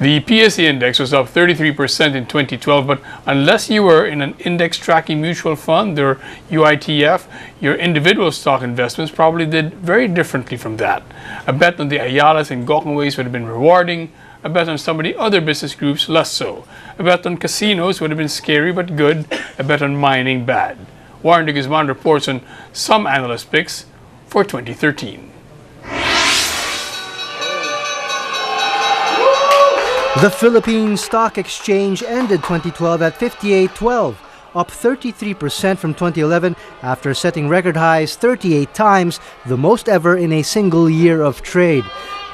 The PSE index was up 33% in 2012, but unless you were in an index tracking mutual fund or UITF, your individual stock investments probably did very differently from that. A bet on the Ayalas and Gokongweis would have been rewarding, a bet on some of the other business groups less so. A bet on casinos would have been scary but good, a bet on mining bad. Warren de Guzman reports on some analyst picks for 2013. The Philippine Stock Exchange ended 2012 at 58.12, up 33% from 2011 after setting record highs 38 times, the most ever in a single year of trade.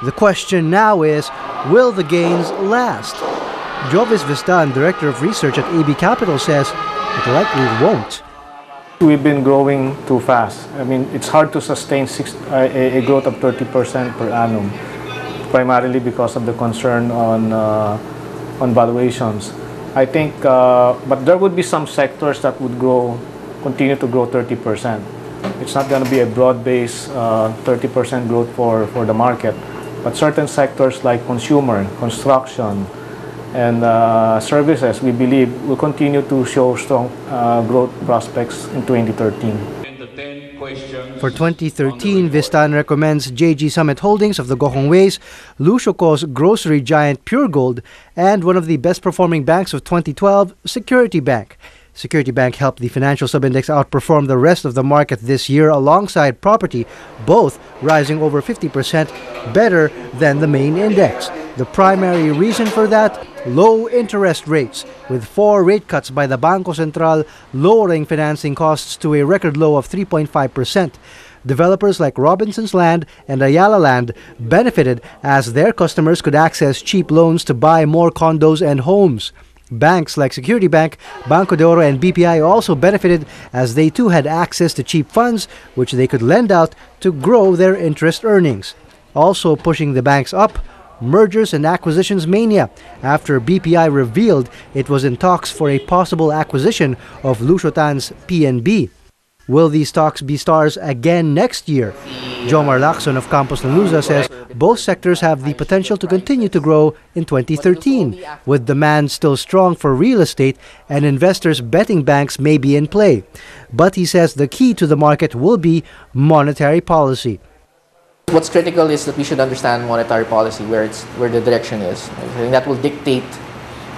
The question now is, will the gains last? Jovis Vistan, Director of Research at AB Capital, says it likely won't. We've been growing too fast. I mean, it's hard to sustain six, uh, a, a growth of 30% per annum primarily because of the concern on uh, on valuations. I think, uh, but there would be some sectors that would grow, continue to grow 30%. It's not going to be a broad-based 30% uh, growth for, for the market, but certain sectors like consumer, construction, and uh, services, we believe will continue to show strong uh, growth prospects in 2013. For 2013, Vistan recommends JG Summit Holdings of the Gokongweis, Lucio Co's grocery giant Puregold, and one of the best performing banks of 2012, Security Bank. Security Bank helped the financial subindex outperform the rest of the market this year alongside property, both rising over 50% better than the main index. The primary reason for that? Low interest rates, with four rate cuts by the Bangko Sentral lowering financing costs to a record low of 3.5%. Developers like Robinson's Land and Ayala Land benefited as their customers could access cheap loans to buy more condos and homes. Banks like Security Bank, Banco de Oro, and BPI also benefited as they too had access to cheap funds which they could lend out to grow their interest earnings. Also pushing the banks up, mergers and acquisitions mania after BPI revealed it was in talks for a possible acquisition of Lucio Tan's PNB. Will these stocks be stars again next year? Jomar Lacson of Campos Lanuza says both sectors have the potential to continue to grow in 2013, with demand still strong for real estate and investors betting banks may be in play. But he says the key to the market will be monetary policy. What's critical is that we should understand monetary policy, where it's where the direction is. I think that will dictate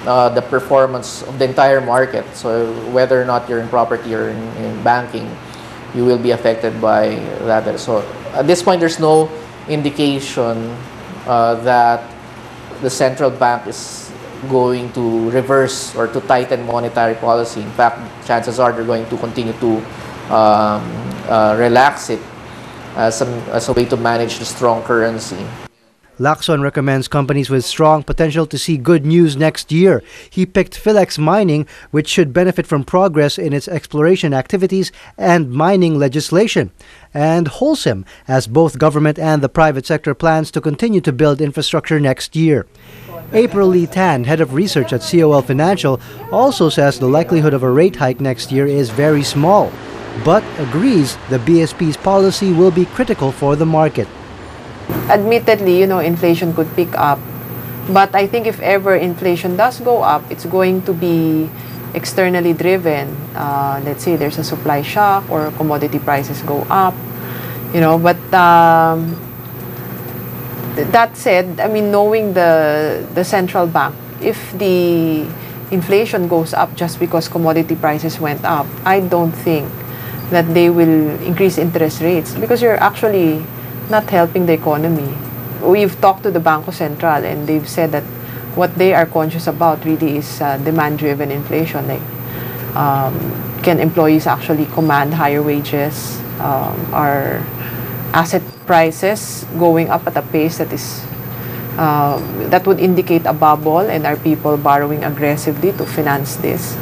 uh, the performance of the entire market. So whether or not you're in property or in, in banking, you will be affected by that. So at this point, there's no indication uh, that the central bank is going to reverse or to tighten monetary policy. In fact, chances are they're going to continue to um, uh, relax it as, some, as a way to manage the strong currency. Lacson recommends companies with strong potential to see good news next year. He picked Philex Mining, which should benefit from progress in its exploration activities and mining legislation. And Holcim, as both government and the private sector plans to continue to build infrastructure next year. April Lee Tan, head of research at COL Financial, also says the likelihood of a rate hike next year is very small, but agrees the BSP's policy will be critical for the market. Admittedly, you know, inflation could pick up. But I think if ever inflation does go up, it's going to be externally driven. Uh, let's say there's a supply shock or commodity prices go up, you know. But um, that said, I mean, knowing the the central bank, if the inflation goes up just because commodity prices went up, I don't think that they will increase interest rates because you're actually not helping the economy. We've talked to the Bangko Sentral and they've said that what they are conscious about really is uh, demand-driven inflation. Like, um, can employees actually command higher wages? Um, are asset prices going up at a pace that is uh, that would indicate a bubble and are people borrowing aggressively to finance this?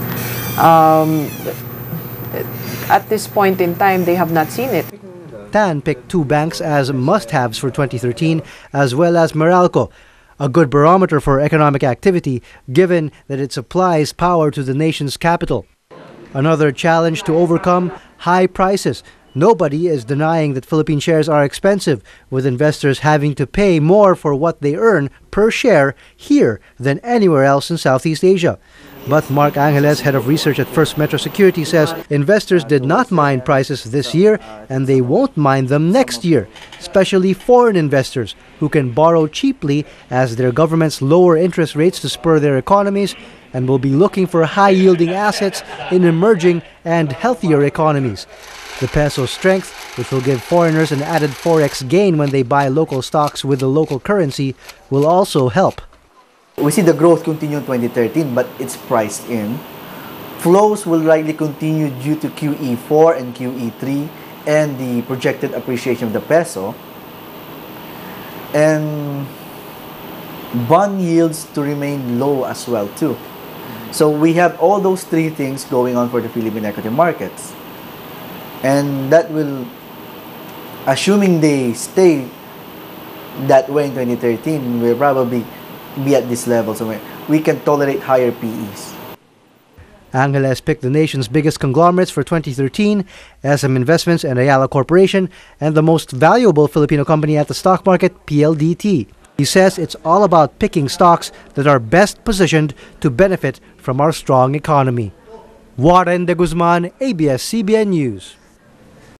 Um, at this point in time, they have not seen it. Tan picked two banks as must-haves for 2013, as well as Meralco, a good barometer for economic activity given that it supplies power to the nation's capital. Another challenge to overcome, high prices. Nobody is denying that Philippine shares are expensive, with investors having to pay more for what they earn per share here than anywhere else in Southeast Asia. But Mark Angeles, head of research at First Metro Security, says investors did not mind prices this year and they won't mind them next year, especially foreign investors who can borrow cheaply as their governments lower interest rates to spur their economies and will be looking for high yielding assets in emerging and healthier economies. The peso's strength, which will give foreigners an added forex gain when they buy local stocks with the local currency, will also help. We see the growth continue in 2013, but it's priced in. Flows will likely continue due to QE4 and QE3 and the projected appreciation of the peso. And bond yields to remain low as well too. So we have all those three things going on for the Philippine equity markets. And that will, assuming they stay that way in 2013, we'll probably be at this level. So we can tolerate higher PEs. Angeles picked the nation's biggest conglomerates for 2013, SM Investments and Ayala Corporation, and the most valuable Filipino company at the stock market, PLDT. He says it's all about picking stocks that are best positioned to benefit from our strong economy. Warren de Guzman, ABS-CBN News.